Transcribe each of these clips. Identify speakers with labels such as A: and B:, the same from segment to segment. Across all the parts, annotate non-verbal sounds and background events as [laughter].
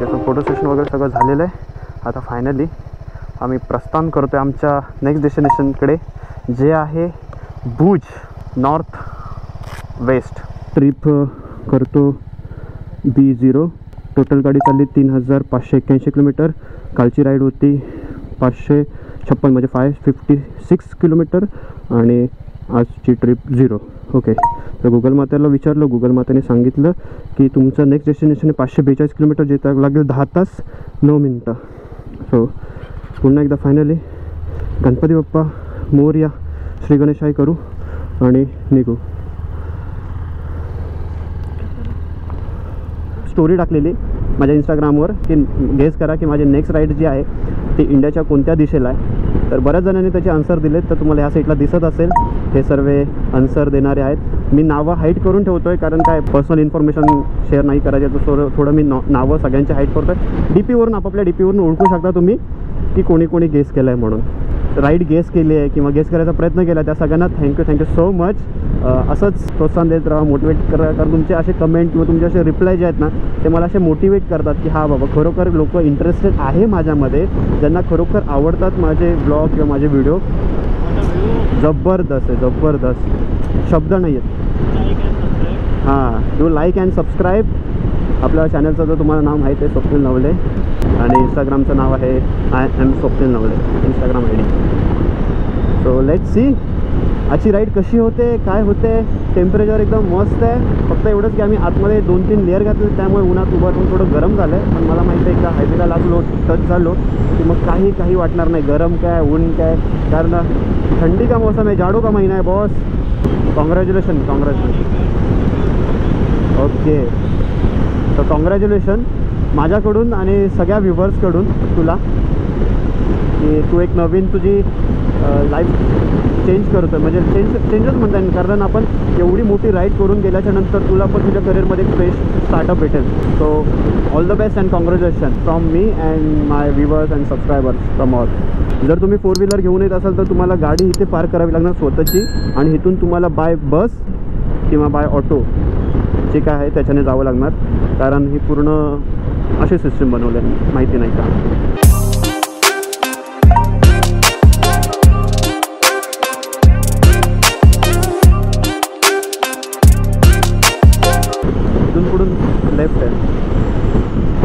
A: त्याचं photo session वगैरे सगळं झालेलं आहे. आता फायनली आम्ही प्रस्थान करतो आहे आमच्या नेक्स्ट डेस्टिनेशनकडे जे आहे भुज नॉर्थ वेस्ट ट्रिप करतो बी झिरो टोटल गाडी चालली तीन हजार पाचशे एक्क्याऐंशी किलोमीटर. कालची राईड होती पाचशे छप्पन म्हणजे फाय फिफ्टी सिक्स किलोमीटर. आणि आजची ट्रिप झिरो ओके तर गुगल मात्याला विचारलं गुगल मात्याने सांगितलं की तुमचं नेक्स्ट डेस्टिनेशन पाचशे बेचाळीस किलोमीटर जे लागेल दहा तास नऊ मिनटं. सो पुन्हा एकदा फायनली गणपती बाप्पा मोर्या श्री गणेशाई करू आणि निघू. स्टोरी टाकलेली माझ्या इंस्टाग्रामवर की गेस करा की माझी नेक्स्ट राईड जी आहे ती इंडियाच्या कोणत्या दिशेला आहे. तर बऱ्याच जणांनी त्याचे आन्सर दिलेत. तर तुम्हाला ह्या साईडला दिसत असेल. हे सर्व आन्सर देणारे आहेत. मी नावं हाईट करून ठेवतो आहे कारण काय पर्सनल इन्फॉर्मेशन शेअर नाही करायचे तर थोडं थोडं मी नॉ नावं सगळ्यांची हाईट करतो आहे डी पीवरून आपापल्या डी पीवरून ओळखू शकता तुम्ही की कोणी कोणी गेस केलं आहे म्हणून. राईट गेस केली आहे किंवा गेस करायचा प्रयत्न केला त्या सगळ्यांना थँक्यू थँक्यू सो मच असंच प्रोत्साहन देत राहा मोटिवेट करा कारण तुमचे असे कमेंट किंवा तुमचे असे रिप्लाय जे आहेत ना ते मला असे मोटिवेट करतात की हा बाबा खरोखर लोक इंटरेस्टेड आहे माझ्यामध्ये ज्यांना खरोखर आवडतात माझे ब्लॉग किंवा माझे व्हिडिओ जबरदस्त आहे जबरदस्त. शब्द नाही आहेत हां डू लाईक अँड सबस्क्राईब आपल्या चॅनलचं जर तुम्हाला नाव माहीत आहे स्वप्नील नवले. आणि इंस्टाग्रामचं नाव आहे I am Swapnil Navale. Instagram I D so let see आजची राईड कशी होते काय होते? टेम्परेचर एकदम मस्त आहे. फक्त एवढंच की आम्ही आतमध्ये दोन तीन लेअर घातले त्यामुळे उन्हात उभं राहून थोडं गरम झालं आहे पण मला माहिती आहे एकदा हायवेला लागलो टच झालो की मग काही काही वाटणार नाही. गरम काय ऊन काय? कारण थंडी का मौसम आहे? जाडो का महिना आहे बॉस कॉंग्रॅच्युलेशन कॉंग्रॅच्युलेशन ओके तर कॉंग्रॅच्युलेशन माझ्याकडून आणि सगळ्या व्ह्युवर्सकडून तुला. की तू एक नवीन तुझी लाईफ चेंज करतो आहे म्हणजे चेंज चेंजच म्हणता येईल. कारण आपण एवढी मोठी राईड करून गेल्याच्यानंतर तुला पण तुझ्या करिअरमध्ये एक फ्रेश स्टार्टअप भेटेल. So all the best and congratulation from me and my viewers and subscribers from all जर तुम्ही फोर व्हीलर घेऊन येत असाल तर तुम्हाला गाडी इथे पार्क करावी लागणार स्वतःची. आणि इथून तुम्हाला बाय बस किंवा बाय ऑटो जे काय आहे त्याच्याने जावं लागणार. कारण ही पूर्ण अशी सिस्टीम बनवली आहे. माहिती नाही का? इथून पुढून लेफ्ट आहे.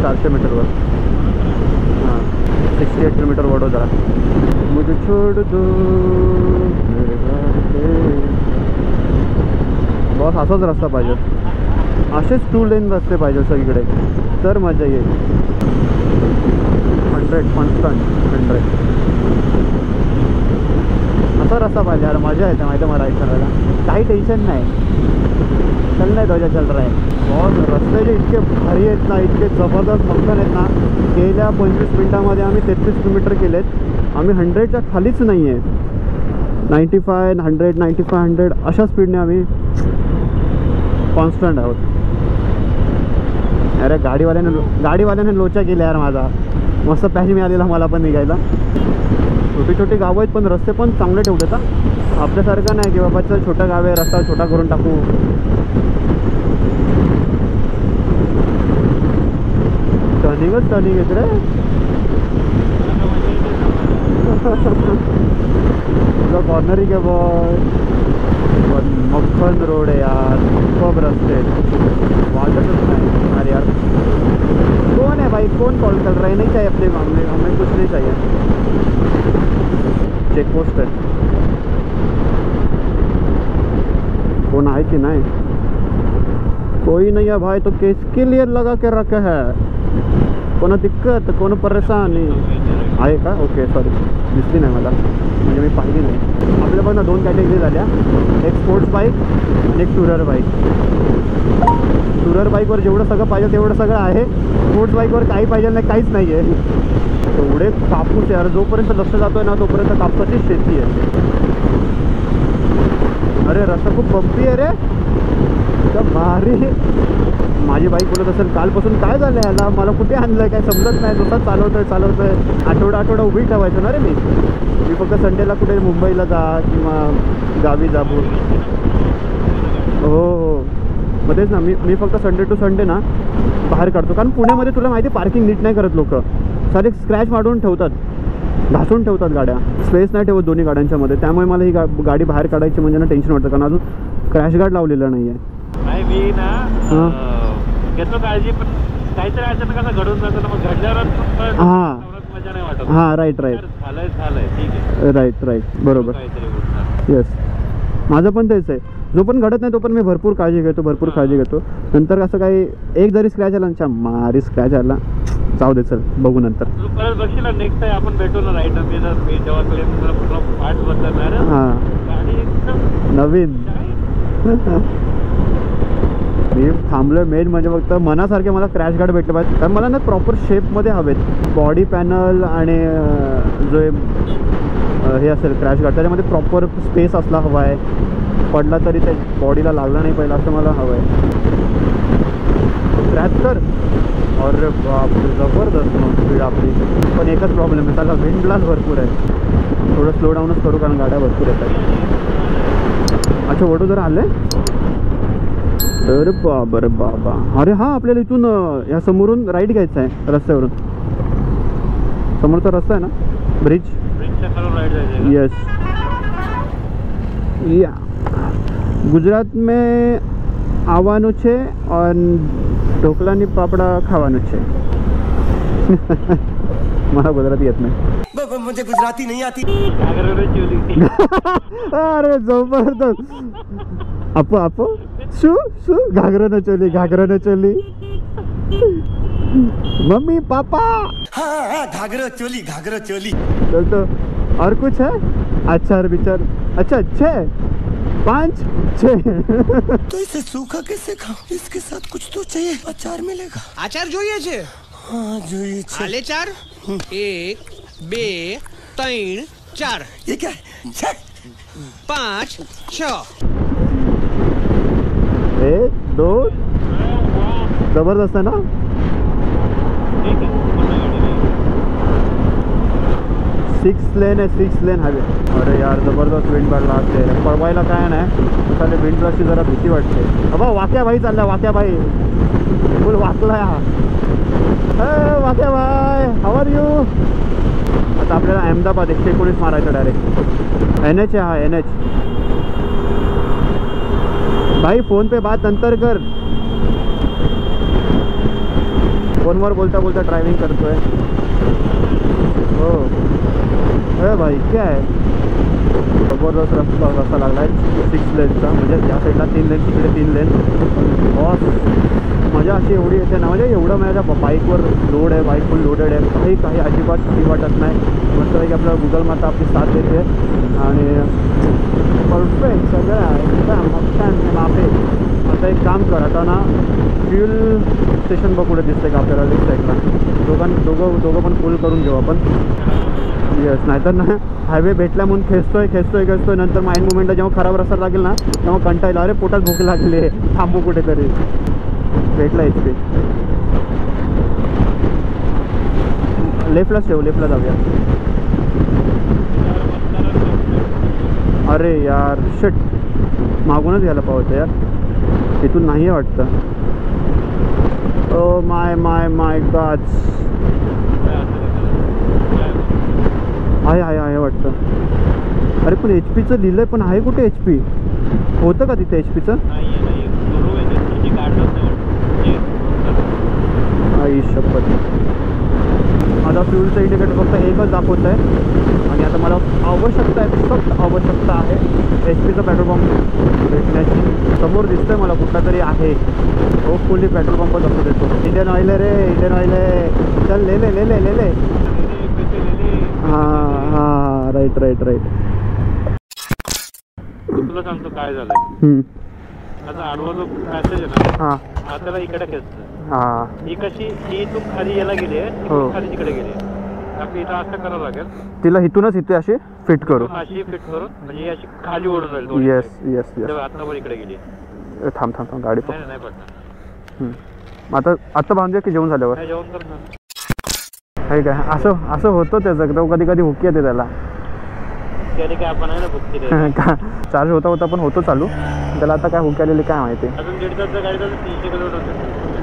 A: चारशे मीटरवर हां. सिक्स्टी एट किलोमीटर वडोदरा मुझे छोड दो बस बॉस असाच रस्ता पाहिजे. असेच टू लेन रस्ते पाहिजे सगळीकडे. तर मजा येईल. हंड्रेड कॉन्स्टंट हंड्रेड असा रस्ता पाहिजे यार मजा येते माहिती मला राईड करायला. काही टेन्शन नाही. चल नाही ध्वजा चल रहा आहे बहुत रस्ते जे इतके भारी आहेत ना इतके जबरदस्त फंक्शन आहेत ना गेल्या पंचवीस मिनटामध्ये आम्ही तेहतीस किलोमीटर केलेत. आम्ही हंड्रेडच्या खालीच नाही आहे ninety five hundred ninety five hundred अशा स्पीडने आम्ही कॉन्स्टंट आहोत. अरे गाडीवाल्याने गाडीवाल्याने लोचा केला यार माझा. मस्त पॅच मिळालेला मला पण निघायला. छोटी छोटी गावं आहेत पण रस्ते पण चांगले ठेवलेत हा. आपल्यासारखं नाही की बाबा चल छोटं गाव आहे रस्ता छोटा करून टाकू. टर्निंगच टर्निंग येत रे तुझा कॉर्नरिंग आहे बॉय पण मक्खन रोड आहे यार. खूप रस्ते आहेत. नाही अरे यार। कौन है भाई? कौन कॉल कर रहा है? नहीं चाहिए अपने हमें हमें कुछ नहीं चाहिए। चेक पोस्ट है। कौन आहे की नाही? कोई नहीं है भाई तो किसके लिए लगा के रखा है? कोण दिक्कत कोण परेशानी? आहे का? ओके सॉरी दिसली नाही मला. म्हणजे मी पाहिली नाही. आपल्या पण ना दोन कॅटेगरी झाल्या. एक स्पोर्ट्स बाईक आणि एक टुरर बाईक टुरर बाईकवर जेवढं सगळं पाहिजे तेवढं सगळं आहे. स्पोर्ट्स बाईकवर काही पाहिजे नाही काहीच नाही आहे एवढे कापूस यार जोपर्यंत लक्ष आहे ना तोपर्यंत कापसाची शेती आहे. अरे रस्ता खूप बंपी आहे रे. तर भारी. माझी बाईक बोलत असेल कालपासून काय झालं याला? मला कुठे आणलं काय समजत नाही. नुसतं चालवतोय चालवतोय. आठवडा आठवडा उभी ठेवायचं ना रे मी. मी फक्त संडेला कुठे मुंबईला जा किंवा गावी जा बोल. हो हो मग तेच ना मी मी फक्त संडे टू संडे ना बाहेर काढतो. कारण पुण्यामध्ये तुला माहिती पार्किंग नीट नाही करत लोक. सारे स्क्रॅच मारून ठेवतात. घासून ठेवतात गाड्या. स्पेस नाही ठेवत दोन्ही गाड्यांच्या मध्ये. त्यामुळे मला ही गा गाडी बाहेर काढायची म्हणजे ना टेन्शन वाटतं. कारण अजून क्रॅश गार्ड लावलेलं नाही आहे
B: मी ना
A: हा.
B: घेतो काळजी पण काहीतरी अचानक असं घडून जातं मग घडल्यावर
A: हा.
B: मजा नाही वाटत.
A: हां राईट राईट
B: झालंय झालंय. ठीक आहे.
A: राईट राईट बरोबर. येस माझं पण तेच आहे. जो पण घडत नाही तो पण मी भरपूर काळजी घेतो भरपूर काळजी घेतो. नंतर असं काही एक जरी स्क्रॅच आला ना मारी स्क्रॅच आला. जाऊ दे चल बघू नंतर.
B: परत बघशील ना नेक्स्ट टाइम आपण भेटू ना राईट मी मी जेव्हा बदलणार.
A: हां. नवीन? [laughs] मी थांबलोय मेन म्हणजे फक्त मनासारखे मला क्रॅश गार्ड भेटले पाहिजे. कारण मला ना प्रॉपर शेपमध्ये हवेत. बॉडी पॅनल आणि जो हे, हे असेल क्रॅश गार्ड त्याच्यामध्ये प्रॉपर स्पेस असला हवा आहे पडला तरी त्या बॉडीला लागला नाही पाहिजे असं मला हवं आहे क्रॅश कर बापरे जबरदस्त मग स्पीड आपली. पण एकच प्रॉब्लेम आहे त्याला विंड ग्लास भरपूर आहे. थोडं स्लो डाऊनच करू कारण गाड्या भरपूर येतात. अच्छा वडू जर आले अरे बाबा अरे बाबा. अरे हा आपल्याला इथून या समोरून राईट घ्यायचा आहे रस्त्यावरून. समोरचा रस्ता आहे ना? ब्रिज येस या गुजरात में आवानू छे और ढोकलानी पापडा खावानू छे [laughs] मला गुजराती येत नाही.
C: गुजराती नाही आती. [laughs]
A: अरे जबरदस्त. आपो आपो? શું શું ઘાઘરો ન ચોલી ઘાઘરો ન ચોલી मम्मी पापा
C: हाँ हाँ घाघरो चोली घाघरो चोली
A: चल तो और कुछ है अचार बिचार अच्छा छः पाँच छः
C: तो इसे सूखा कैसे खाऊं इसके साथ कुछ तो चाहिए अचार मिलेगा
D: આચાર જોઈએ છે
C: हाँ जो ये छे-
D: હાલે ચાર એક બે ત્રણ ચાર
C: ये क्या है छे!
D: પાંચ છ
A: एक दोन ज़बरदस्त आहे ना. सिक्स लेन आहे सिक्स लेन हायवे अरे यार, ज़बरदस्त विंड बॅग लागते पळवायला काय नाही विंड ब्लास्टची जरा भीती वाटते। अबा, वाक्या भाई चालल्या, वाक्या भाई। फुल वाकलाय हा वाक्या भाई हवर यू आता आपल्याला अहमदाबाद एकशे एकोणीस मारायचं डायरेक्ट एन एच आहे हा एन भाई फोन पे बात नंतर कर. फोनवर बोलता बोलता ड्रायव्हिंग करतोय. हो. अरे भाई काय आहे जबरदस्त रस्ता रस्ता लागला आहे सिक्स लेनचा म्हणजे या साईडला तीन लेन तिकडे तीन लेन बॉस मजा अशी एवढी येते ना म्हणजे एवढं माझ्या बाईकवर लोड आहे बाईक फुल लोडेड आहे काही काही अजिबात काही वाटत नाही मस्तपैकी आपल्याला गुगल माता आपली साथ देते आणि परफेक्ट सगळं आहे एकदम मस्तान बापे आता एक काम कर आता ना फ्युल स्टेशन बघ कुठे दिसतंय का आपल्याला लेफ्ट साईडला दोघां दोघं दोघं पण फुल करून घेऊ आपण येस नाहीतर ना हायवे भेटला म्हणून खेचतोय खेचतोय खेचतोय. नंतर माइंड मुवमेंटला जेव्हा खराब रस्ता लागेल ना तेव्हा कंटाळला अरे पोटात भूक लागली आहे. थांबू कुठेतरी. भेटला एच पी लेफ्टलाच ठेवू लेफ्टला जाऊया. अरे यार शट मागूनच घ्यायला पावतं यार. तिथून नाही आहे वाटतं. Oh my my my God's आहे आहे आहे वाटतं. अरे पण एच पीचं लिहिलं आहे पण आहे कुठे एच पी होतं का तिथे एच पीचं
B: आहे
A: आई शपथ. माझा फ्युलचं इंडिकेटर फक्त एकच दाखवत आहे आणि आता मला आवश्यकता आहे सक्त आवश्यकता आहे. एच पीचा पेट्रोल पंप भेटण्याची. समोर दिसतंय मला कुठला तरी आहे होपफुली पेट्रोल पंपच असू देतो. इंडियन ऑइल आहे रे इंडियन ऑइल आहे. चल ले ले ले ले ले. हां हां राईट राईट राईट
B: तुला सांगतो काय
A: हम्म.
B: आता आडवा जो पॅसेज आहे ना
A: हां.
B: हा त्याला इकडे खेचतं
A: हां.
B: ही कशी ही इथून खाली गेली आहे
A: हो.
B: इथून खाली तिकडे गेली आहे. आपली इथं असं करावं लागेल.
A: तिला इथूनच इथे अशी फिट करू
B: अशी फिट करून म्हणजे ही अशी खाली ओढून जाईल दोन्ही
A: येस
B: side.
A: येस येस
B: तेव्हा आता वर इकडे गेली. नाही
A: थांब थांब थांब गाडी
B: नाही, नाही पडणार.
A: पक आता आता बांधूया की जेवण झाल्यावर?
B: नाही जेवण
A: आहे काय? असं असं होतं त्याचं तो कधी कधी हुकी येते त्याला. [laughs] का? चार्ज होता होता पण होतो चालू. त्याला आता काय हुक आलेली काय माहिती.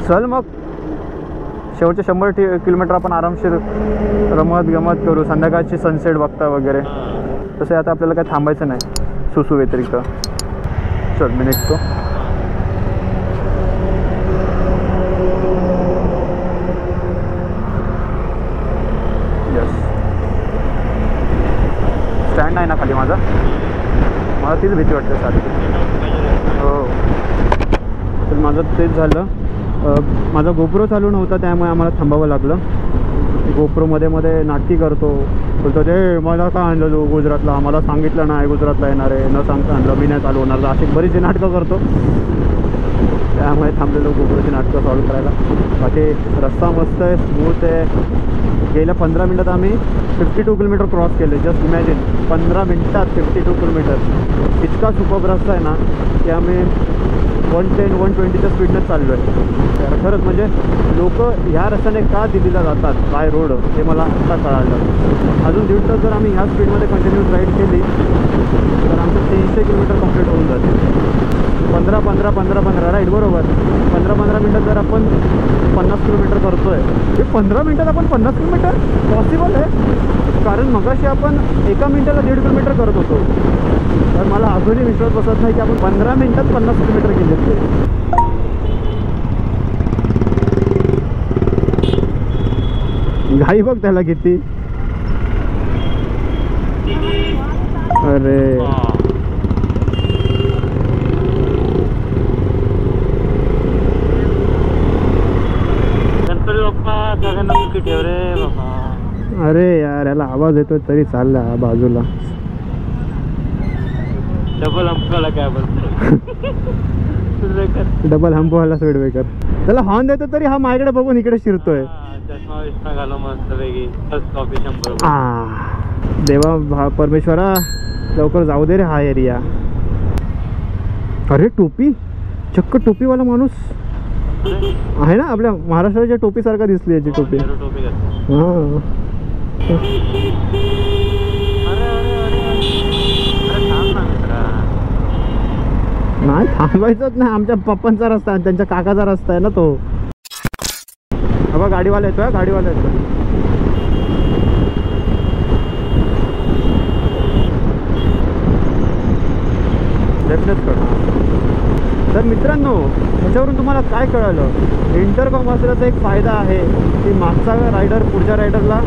A: चल मग. शेवटचे शंभर किलोमीटर आपण आरामशीर रमत गमत करू. संध्याकाळची सनसेट बघता वगैरे. तसे आता आपल्याला काय थांबायचं नाही. सुसू व्यतिरिक्त. चल मी निघतो यस स्टँड आहे ना खाली माझा. मला तीच भीती वाटते सारखी हो. तर माझं तेच झालं. माझा गोप्रो चालू नव्हता त्यामुळे आम्हाला थांबावं लागलं. गोप्रोमध्ये मध्ये नाटकी करतो. बोलतो ते मला का आणलं तू गुजरातला? आम्हाला सांगितलं नाही गुजरातला येणार आहे. न सांगता आणलं मी नाही चालू होणार अशी बरीचशी नाटकं करतो. त्यामुळे थांबलेलो गोप्रोची नाटकं सॉल्व करायला बाकी रस्ता मस्त आहे स्मूथ आहे गेल्या पंधरा मिनटात आम्ही फिफ्टी टू किलोमीटर क्रॉस केले जस्ट इमॅजिन पंधरा मिनटात फिफ्टी टू किलोमीटर इतका सुपर रस्ता आहे ना, की आम्ही वन टेन वन ट्वेंटीच्या स्पीडनेच चाललो आहे तर खरंच म्हणजे लोक ह्या रस्त्याने का दिल्लीला जातात? बाय रोड हे मला आता कळालं. अजून दीड तास जर आम्ही ह्या स्पीडमध्ये कंटिन्यूस राईड केली तर आमचं तीनशे किलोमीटर कंप्लीट होऊन जाते पंधरा पंधरा पंधरा पंधरा राईट बरोबर. पंधरा पंधरा मिनटात जर आपण पन्नास किलोमीटर करतोय. हे पंधरा मिनटात आपण पन्नास किलोमीटर पॉसिबल आहे. कारण मगाशी आपण एका मिनिटाला दीड किलोमीटर करत होतो. तर मला अजूनही विश्वास बसत नाही की आपण पंधरा मिनिटात पन्नास किलोमीटर गेले. घाई बघ त्याला किती. अरे. अरे यार याला आवाज येतोय तरी चालला बाजूला.
B: डबल अंकाला काय बोलतो
A: डबल हंपवाला स्पीड ब्रेकर त्याला हॉर्न देतो तरी हा माझ्याकडे बघून इकडे शिरतोय. देवा परमेश्वरा लवकर जाऊ दे रे हा एरिया अरे टोपी? चक्क टोपीवाला माणूस. आहे ना आपल्या महाराष्ट्राच्या टोपीसारखा दिसली याची टोपी
B: घातली.
A: हां
B: अरे अरे अरे अरे थांब ना मित्रा
A: नाही थांबायचंच नाही. आमच्या पप्पांचा रस्ता आहे त्यांच्या काकाचा रस्ता आहे ना तो. बाबा गाडीवाला येतोय गाडीवाला येतोय. तर मित्रांनो ह्याच्यावरून तुम्हाला काय कळालं? इंटरकॉम असल्याचा एक फायदा आहे की मागचा रायडर पुढच्या रायडरला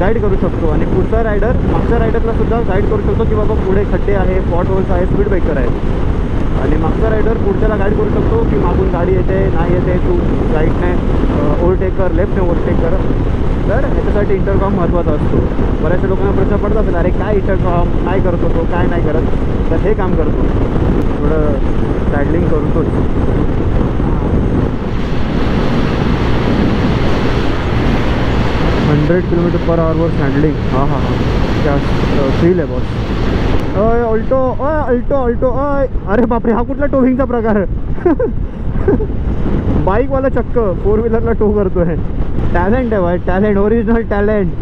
A: गाईड करू शकतो आणि पुढचा रायडर मागच्या रायडरला सुद्धा गाईड करू शकतो की बाबा पुढे खड्डे आहे पॉट होल्स आहे स्पीड ब्रेकर आहे आणि मागचा रायडर पुढच्याला गाईड करू शकतो की मागून गाडी येते नाही येते तू राईटने ओव्हरटेक कर लेफ्टने ओव्हरटेक कर. तर ह्याच्यासाठी इंटरकॉम महत्त्वाचा असतो. बऱ्याचशा लोकांना प्रश्न पडत असेल अरे काय इंटरकॉम काय करतो तो? काय नाही करत? तर हे काम करतो. थोडं सॅडलिंग करतोच हंड्रेड किलोमीटर पर आवरवर सॅडलिंग हां हां हां. त्या फील आहे बॉस अय ऑल्टो अय अल्टो ऑल्टो अय अरे बापरे, हा कुठला टोविंगचा प्रकार? बाईकवाला चक्क फोर व्हीलरला टो करतोय. टैलेंट है भाई टैलेंट ओरिजिनल टैलेंट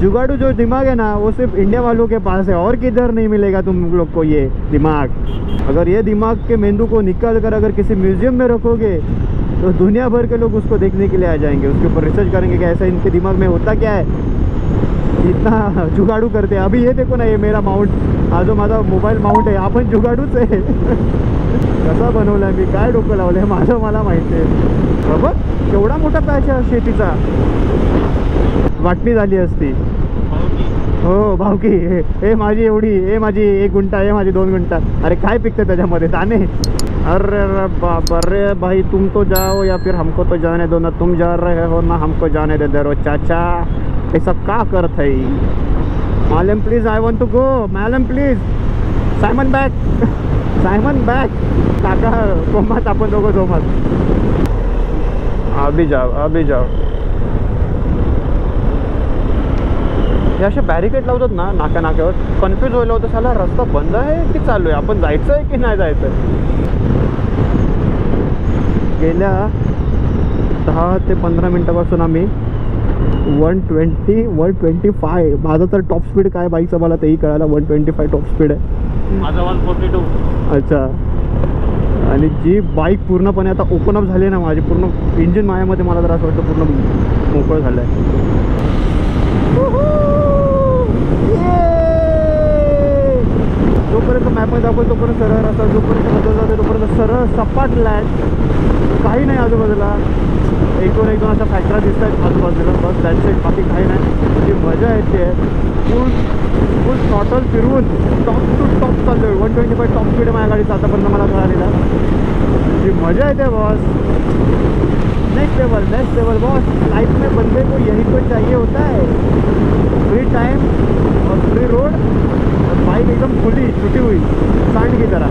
A: जुगाड़ू जो दिमाग है ना, वो सिर्फ़ इंडिया वालों के पास है और किधर नहीं मिलेगा तुम लोग को ये दिमाग? अगर ये दिमाग के मेंदू को निकाल कर अगर किसी म्यूज़ियम में रखोगे तो दुनिया भर के लोग उसको देखने के लिए आ जाएँगे. उसके ऊपर रिसर्च करेंगे कि ऐसा इनके दिमाग में होता क्या है? इतना जुगाड़ू करते. हैं अभी ये देखो ना ये मेरा माउंट हा जो माझा मोबाईल माउंट आहे आपण जुगाडूच आहे. कसा बनवलाय मी काय डोकं लावलंय माझं मला माहिती आहे बाबा केवढा मोठा पॅच आहे शेतीचा. वाटणी झाली असती. हो भावकी. हे माझी एवढी हे माझी एक गुंटा हे माझी दोन गुंटा अरे काय पिकतं त्याच्यामध्ये? दाणे. अरे अरे बाप अरे भाई तुम तो जाओ या फिर हमको तो जाने दो. ना तुम जा रहे हो ना हमको जाने दे दे रो हो, चाचा. ऐसा का करत है? मॅलम please I want to go मॅलम please Simon back Simon back काका कोमात आपण दोघं झोमात अभी जाओ अभी जाओ. हे असे बॅरिकेड लावतात ना नाका नाक्यावर कन्फ्यूज व्हायला होतं साला रस्ता बंद आहे की चालू आहे? आपण जायचं आहे की नाही जायचं? गेल्या दहा ते पंधरा मिनटापासून आम्ही one twenty one twenty five माझं तर टॉप स्पीड काय बाईकचं मला तेही कळालं one twenty five top speed आहे.
B: माझा वन फोर्टी टू
A: अच्छा. आणि जी बाईक पूर्णपणे आता ओपन अप झाली आहे ना माझी पूर्ण इंजिन मायामध्ये मला तर असं वाटतं पूर्ण मोकळं झालं आहे. जोपर्यंत मॅपमध्ये दाखवतो तोपर्यंत सरळ रस्ता जोपर्यंत बदल जातो तोपर्यंत सरळ सपाट लँड काही नाही आजूबाजूला. एक दोन एक दोन अशा फॅक्टऱ्या दिसत आहेत आजूबाजूला. बस दॅट सेट बाकी काही नाही. जी मज़ा येते फुल फुल टॉटल फिरवून टॉप टू टॉप चाललो one twenty five top speed माझ्या गाडीचा आतापर्यंत मला कळालेला. जी मज़ा येते boss next level next level boss life में बंदे को यही तो चाहिए होता है. फ्री टाइम और फ्री रोड बाइक एकदम खुली, छुटी हुई. सांड की तरह.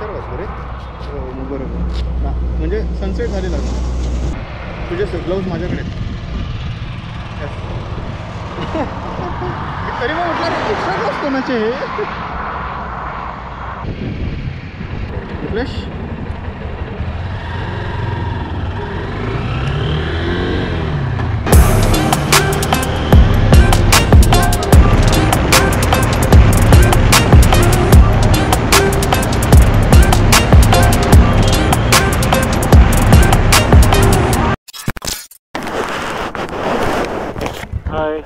A: चार साडेचार वाजले रे हो बरोबर. ना म्हणजे सनसेट झालेला तुझे ग्लव्ज माझ्याकडे आहेत. [laughs] तरी मग म्हटलं रे एक्स्ट्रा ग्लव्ज कोणाचे हे
B: हाय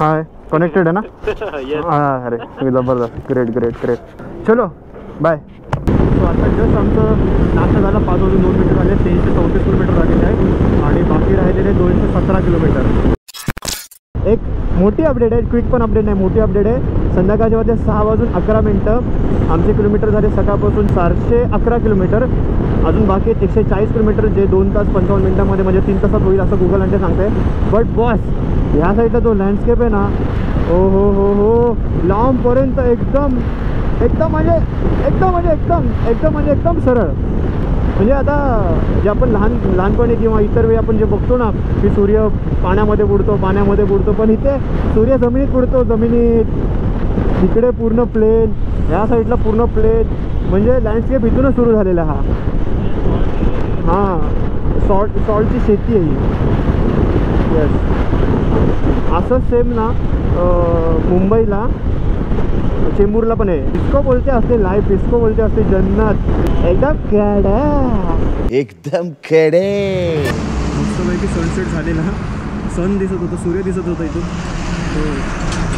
A: हाय कनेक्टेड आहे ना? [laughs] हां अरे जबरदस्त. ग्रेट ग्रेट ग्रेट चलो बाय सो आता जस्ट आमचं नाश्ता झाला पाच वाजून दोन मिनटं झाले तीनशे चौतीस किलोमीटर झालेले आहे. आणि बाकी राहिलेले दोनशे सतरा किलोमीटर. मोठी अपडेट आहे क्विक पण अपडेट नाही मोठी अपडेट आहे. संध्याकाळच्या वाजले सहा वाजून अकरा मिनटं. आमचे किलोमीटर झाले सकाळपासून चारशे अकरा किलोमीटर अजून बाकी आहेत एकशे चाळीस किलोमीटर जे दोन तास पंचावन्न मिनटामध्ये म्हणजे तीन तासात होईल असं गुगल अंडे सांगते बट बॉस ह्या साईडला जो लँडस्केप आहे ना हो हो हो हो लांबपर्यंत एकदम एकदम म्हणजे एकदम म्हणजे एकदम एकदम म्हणजे एकदम सरळ. म्हणजे आता जे आपण लहान लहानपणी किंवा इतर वेळी आपण जे बघतो ना की सूर्य पाण्यामध्ये बुडतो पाण्यामध्ये बुडतो पण इथे सूर्य जमिनीत बुडतो जमिनीत इकडे पूर्ण प्लेन ह्या साईडला पूर्ण प्लेन म्हणजे लँडस्केप इथूनच सुरू झालेला हा. हां सॉल्ट सॉल्टची शेती आहे येस असंच सेम ना मुंबईला चेंबूरला पण आहे. डिस्को बोलते असते लाईव्ह डिस्को बोलते असते जन्नत. एकदम कॅडा
C: एकदम खडे.
A: मस्तपैकी सनसेट झालेला सन दिसत होतं सूर्य दिसत होता इथून. हो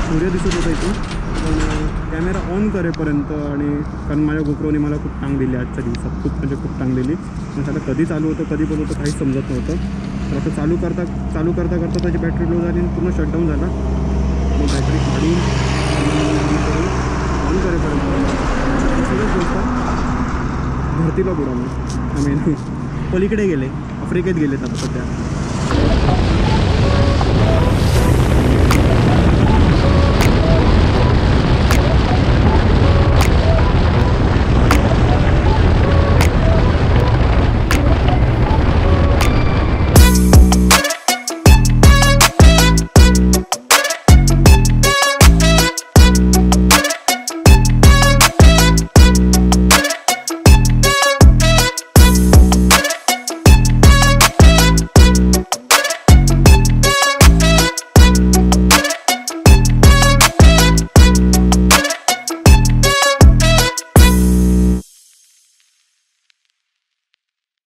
A: सूर्य दिसत होता इथून. पण कॅमेरा ऑन करेपर्यंत आणि कारण माझ्या गोप्रोने मला खूप टांग दिली आजच्या दिवसात. खूप म्हणजे खूप टांग दिली. म्हणजे त्याला कधी चालू होतं कधी पण होतं काहीच समजत नव्हतं. तर आता चालू करता चालू करता करता त्याची बॅटरी लो झाली आणि पूर्ण शटडाऊन झाला. मग बॅटरी काढून ऑन करेपर्यंत सगळंच गोष्ट भरतीला बुडालो आय मीन पलीकडे गेले आफ्रिकेत गेलेत आता सध्या.